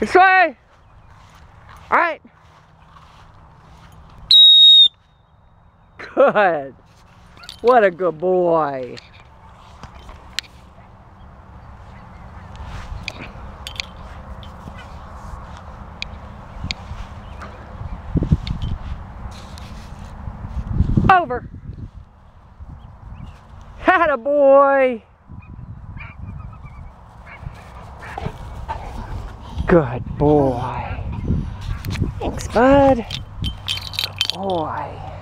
This way. All right. Good. What a good boy. Over. Had a boy. Good boy. Thanks, bud. Good boy.